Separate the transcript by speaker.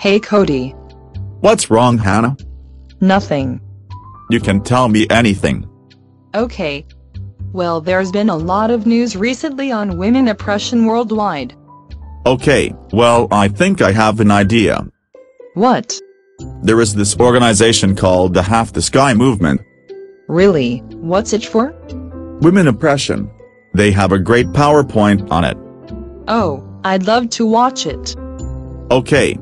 Speaker 1: Hey Cody.
Speaker 2: What's wrong, Hannah?
Speaker 1: Nothing.
Speaker 2: You can tell me anything.
Speaker 1: Okay. Well, there's been a lot of news recently on women oppression worldwide.
Speaker 2: Okay, well, I think I have an idea.
Speaker 1: What?
Speaker 2: There is this organization called the Half the Sky Movement.
Speaker 1: Really? What's it for?
Speaker 2: Women oppression. They have a great PowerPoint on it.
Speaker 1: Oh, I'd love to watch it.
Speaker 2: Okay,